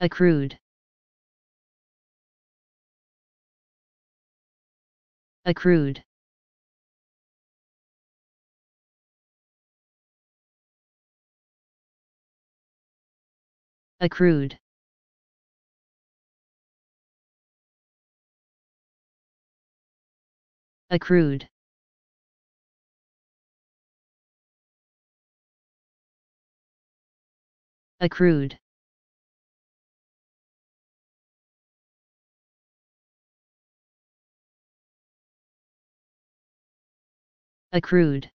accrued. Accrued. Accrued. Accrued. Accrued accrued